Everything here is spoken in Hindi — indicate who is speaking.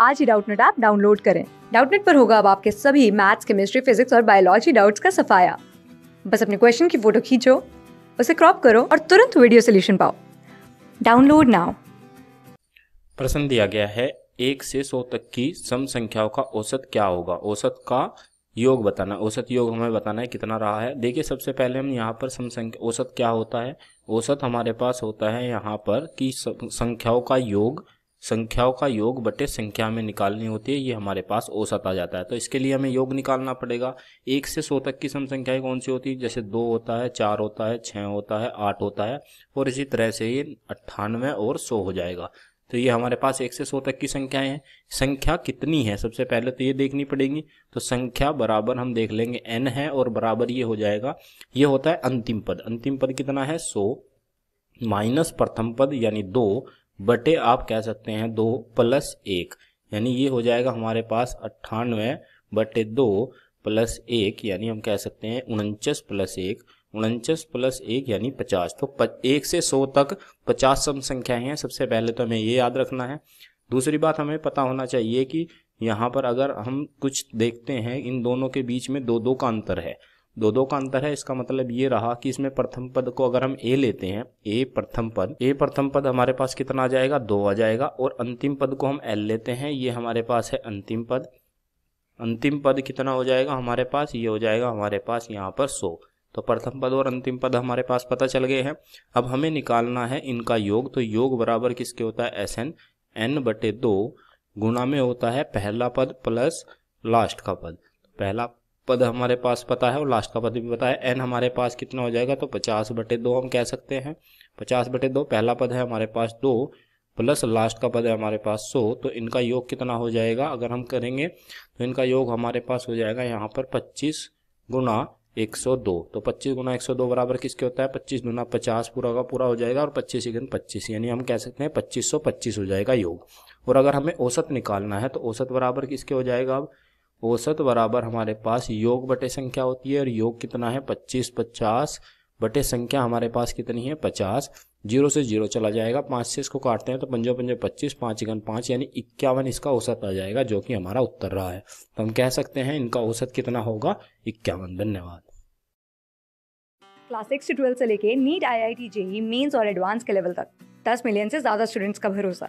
Speaker 1: आज ही डाउटनेट ऐप डाउनलोड करें। डाउटनेट पर होगा अब आपके सभी मैथ्स, केमिस्ट्री, फिजिक्स और बायोलॉजी डाउट्स का सफाया। बस अपने क्वेश्चन की फ़ोटो खींचो, उसे क्रॉप करो और तुरंत वीडियो सोल्यूशन पाओ। Download now.
Speaker 2: प्रश्न दिया गया है, एक से सौ तक की सम संख्याओं का औसत क्या होगा? औसत का योग बताना, औसत योग हमें बताना है कितना रहा है। देखिए, सबसे पहले हम यहाँ पर सम संख्या, औसत क्या होता है? औसत हमारे पास होता है यहाँ पर कि संख्याओं का योग संख्याओं का योग बटे संख्या में निकालनी होती है, ये हमारे पास औसत आ जाता है। तो इसके लिए हमें योग निकालना पड़ेगा। एक से सौ तक की सम संख्याएँ कौन सी होती? है जैसे दो होता है, चार होता है छः होता है, आठ होता है, और इसी तरह से ये अट्ठानवे और सौ हो जाएगा। तो ये हमारे पास एक से सौ तक की संख्याएँ हैं। संख्या कितनी है? सबसे पहले तो ये देखनी पड़ेगी। तो संख्या बराबर हम देख लेंगे एन है और बराबर ये हो जाएगा। ये होता है अंतिम पद। अंतिम पद कितना है? सौ। माइनस प्रथम पद यानी दो बटे आप कह सकते हैं दो प्लस एक यानी ये हो जाएगा हमारे पास अट्ठानवे बटे दो प्लस एक यानी हम कह सकते हैं उनचास प्लस एक उनचास प्लस एक यानी पचास। तो प, एक से सौ तक पचास सम संख्याएँ हैं सबसे पहले तो हमें ये याद रखना है। दूसरी बात हमें पता होना चाहिए कि यहाँ पर अगर हम कुछ देखते हैं इन दोनों के बीच में दो दो का अंतर है। दो दो का अंतर है, इसका मतलब ये रहा कि इसमें प्रथम पद को अगर हम ए लेते हैं ए प्रथम पद ए प्रथम पद हमारे पास कितना आ जाएगा? दो आ जाएगा। और अंतिम पद को हम एल लेते हैं, ये हमारे पास है अंतिम पद। अंतिम पद कितना हो जाएगा हमारे पास? ये हो जाएगा हमारे पास यहाँ पर सो। तो प्रथम पद और अंतिम पद हमारे पास पता चल गए हैं। अब हमें निकालना है इनका योग। तो योग बराबर किसके होता है? एस एन एन बटे दो गुणा में होता है पहला पद प्लस लास्ट का पद। पहला पद हमारे पास पता है और लास्ट का पद भी पता है। एन हमारे पास कितना हो जाएगा? तो पचास बटे दो हम कह सकते हैं। पचास बटे दो, पहला पद है हमारे पास दो प्लस लास्ट का पद है हमारे पास सौ। तो इनका योग कितना हो जाएगा? अगर हम करेंगे तो इनका योग हमारे पास हो जाएगा यहाँ पर पच्चीस गुना एक सौ दो। तो पच्चीस गुना एक सौ दो बराबर किसके होता है? पच्चीस गुना पचास पूरा का पूरा हो जाएगा और पच्चीस इगन पच्चीस, यानी हम कह सकते हैं पच्चीस सौ पच्चीस हो जाएगा योग। और अगर हमें औसत निकालना है तो औसत बराबर किसके हो जाएगा? अब औसत बराबर हमारे पास योग बटे संख्या होती है, और योग कितना है? पच्चीस, पचास बटे संख्या हमारे पास कितनी है? पचास। ज़ीरो से ज़ीरो चला जाएगा। पाँच से इसको काटते हैं तो पंजो पंजो पच्चीस, पाँच इकन पाँच, यानी इक्यावन इसका औसत आ जाएगा, जो कि हमारा उत्तर रहा है। तो हम कह सकते हैं इनका औसत कितना होगा? इक्यावन। धन्यवाद।
Speaker 1: क्लास सिक्स से ट्वेल्थ से लेके NEET I I T JEE mains और एडवांस के लेवल तक। दस मिलियन से ज़्यादा स्टूडेंट्स का भरोसा।